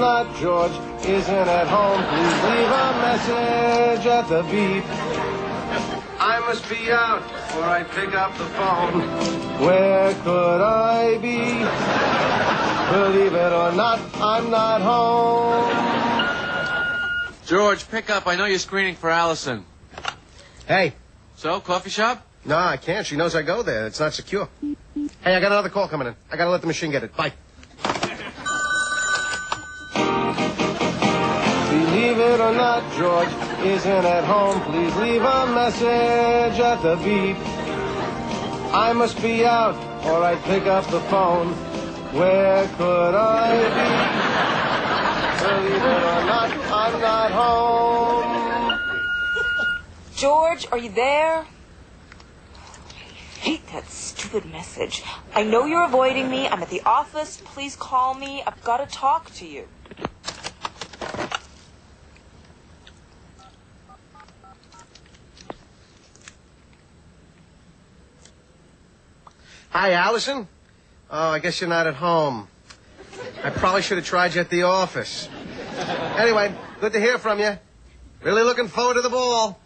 not, George isn't at home. Please leave a message at the beep. I must be out before I pick up the phone. Where could I be? Believe it or not, I'm not home. George, pick up. I know you're screening for Allison. Hey, So, coffee shop? no, I can't. She knows I go there. It's not secure. Hey, I got another call coming in. I gotta let the machine get it. Bye. It or not, George isn't at home. Please leave a message at the beep. I must be out or I'd pick up the phone. Where could I be? Believe it or not, I'm not home. George, are you there? Hate that stupid message. I know you're avoiding me. I'm at the office. Please call me. I've got to talk to you. Hi, Allison. Oh, I guess you're not at home. I probably should have tried you at the office. Anyway, good to hear from you. Really looking forward to the ball.